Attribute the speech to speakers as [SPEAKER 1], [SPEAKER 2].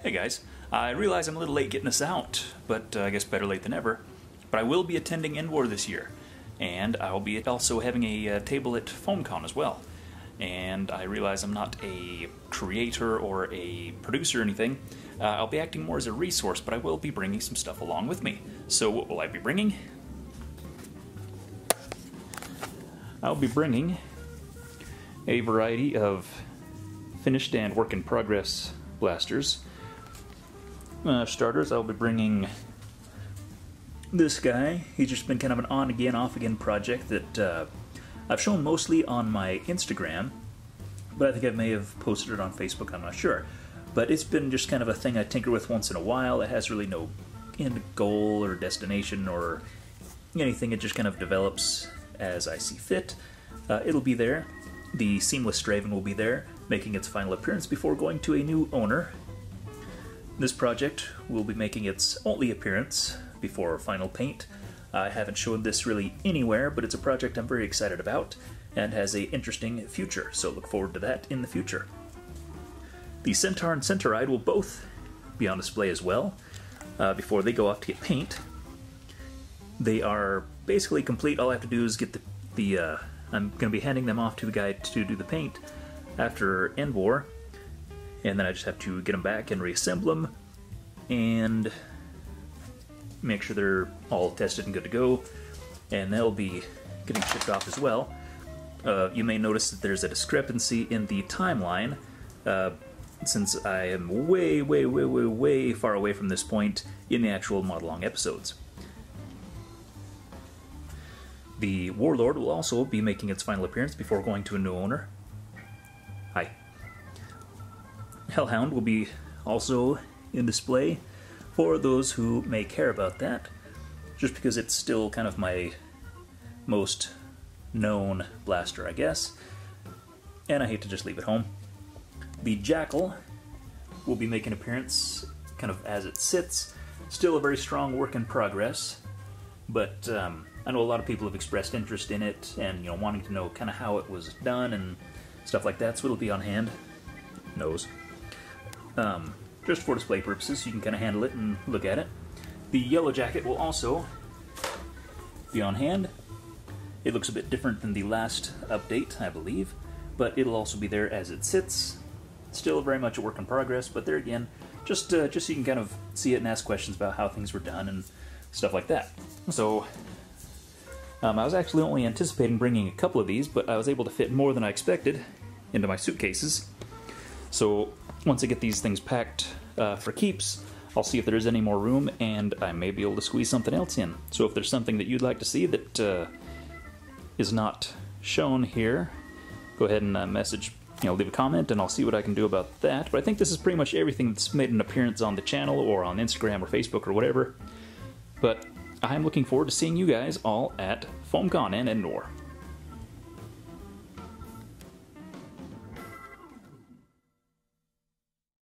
[SPEAKER 1] Hey guys, I realize I'm a little late getting this out, but uh, I guess better late than ever. But I will be attending Endwar this year, and I'll be also having a uh, table at FoamCon as well. And I realize I'm not a creator or a producer or anything. Uh, I'll be acting more as a resource, but I will be bringing some stuff along with me. So what will I be bringing? I'll be bringing a variety of finished and work in progress blasters. Uh, starters, I'll be bringing this guy. He's just been kind of an on again, off again project that uh, I've shown mostly on my Instagram, but I think I may have posted it on Facebook, I'm not sure. But it's been just kind of a thing I tinker with once in a while. It has really no end goal or destination or anything, it just kind of develops as I see fit. Uh, it'll be there. The Seamless Straven will be there, making its final appearance before going to a new owner. This project will be making its only appearance before final paint. I haven't shown this really anywhere, but it's a project I'm very excited about and has a interesting future, so look forward to that in the future. The Centaur and Centauride will both be on display as well uh, before they go off to get paint. They are basically complete. All I have to do is get the, the uh, I'm going to be handing them off to the guy to do the paint after Endwar, and then I just have to get them back and reassemble them and make sure they're all tested and good to go, and they'll be getting shipped off as well. Uh, you may notice that there's a discrepancy in the timeline, uh, since I am way, way, way, way, way far away from this point in the actual model long episodes. The Warlord will also be making its final appearance before going to a new owner. Hellhound will be also in display for those who may care about that, just because it's still kind of my most known blaster, I guess. And I hate to just leave it home. The Jackal will be making an appearance kind of as it sits. Still a very strong work in progress, but um, I know a lot of people have expressed interest in it and you know wanting to know kind of how it was done and stuff like that. So it'll be on hand. Nose. Um, just for display purposes, you can kind of handle it and look at it. The yellow jacket will also be on hand. It looks a bit different than the last update, I believe, but it'll also be there as it sits. Still very much a work in progress, but there again, just uh, just so you can kind of see it and ask questions about how things were done and stuff like that. So um, I was actually only anticipating bringing a couple of these, but I was able to fit more than I expected into my suitcases. So once I get these things packed uh, for keeps, I'll see if there's any more room, and I may be able to squeeze something else in. So if there's something that you'd like to see that uh, is not shown here, go ahead and uh, message, you know, leave a comment, and I'll see what I can do about that. But I think this is pretty much everything that's made an appearance on the channel or on Instagram or Facebook or whatever. But I'm looking forward to seeing you guys all at FoamCon and Endwar.